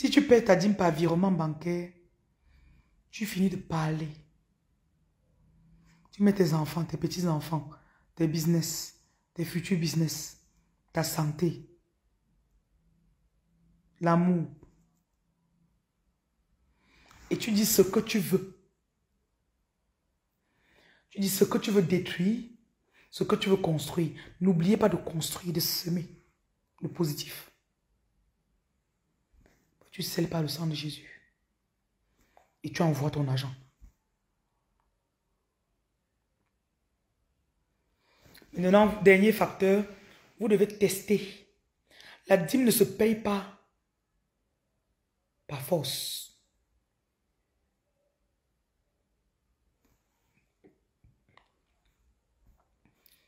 Si tu paies ta dîme par virement bancaire, tu finis de parler. Tu mets tes enfants, tes petits-enfants, tes business, tes futurs business, ta santé, l'amour. Et tu dis ce que tu veux. Tu dis ce que tu veux détruire, ce que tu veux construire. N'oubliez pas de construire, de semer le positif. Tu scelles par le sang de Jésus. Et tu envoies ton argent. Maintenant, dernier facteur, vous devez tester. La dîme ne se paye pas par force.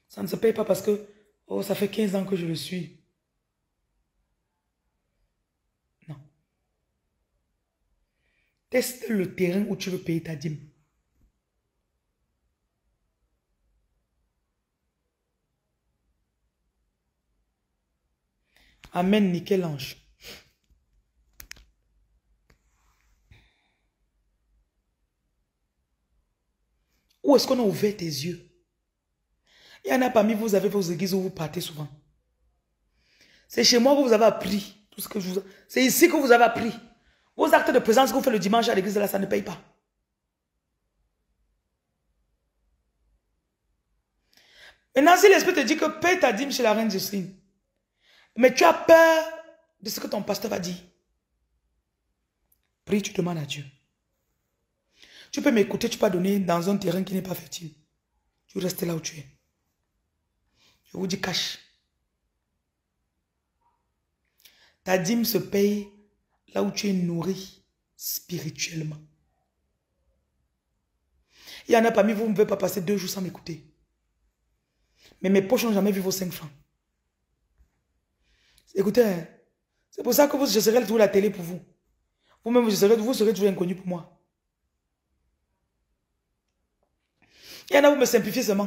Ça ne se paye pas parce que, oh, ça fait 15 ans que je le suis. Teste le terrain où tu veux payer ta dîme. Amen, nickel ange. Où est-ce qu'on a ouvert tes yeux? Il y en a parmi vous, vous avez vos églises où vous partez souvent. C'est chez moi que vous avez appris tout ce. C'est ici que vous avez appris. Vos actes de présence que vous faites le dimanche à l'église, là, ça ne paye pas. Maintenant, si l'Esprit te dit que paye ta dîme chez la reine Justine, mais tu as peur de ce que ton pasteur va dire, prie, tu demandes à Dieu. Tu peux m'écouter, tu peux donner dans un terrain qui n'est pas fertile. Tu restes là où tu es. Je vous dis cache. Ta dîme se paye là où tu es nourri spirituellement. Il y en a parmi vous, vous ne pouvez pas passer deux jours sans m'écouter. Mais mes poches n'ont jamais vu vos cinq francs. Écoutez, hein, c'est pour ça que vous, je serai toujours la télé pour vous. Vous-même, vous serez, vous serez toujours inconnu pour moi. Il y en a, vous me simplifiez seulement.